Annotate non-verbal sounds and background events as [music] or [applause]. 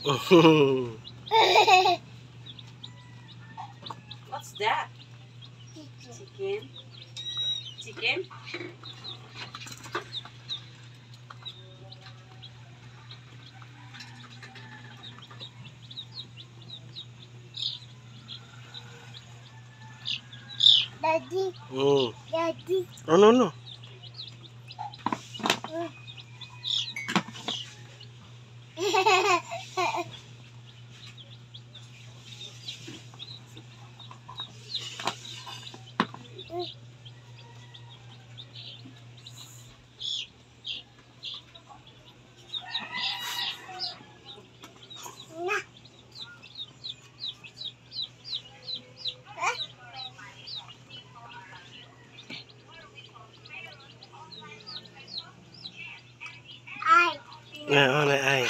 [laughs] What's that? Chicken? Chicken? Daddy, mm. daddy. Ano, no? Ay, Nga, ano, ay.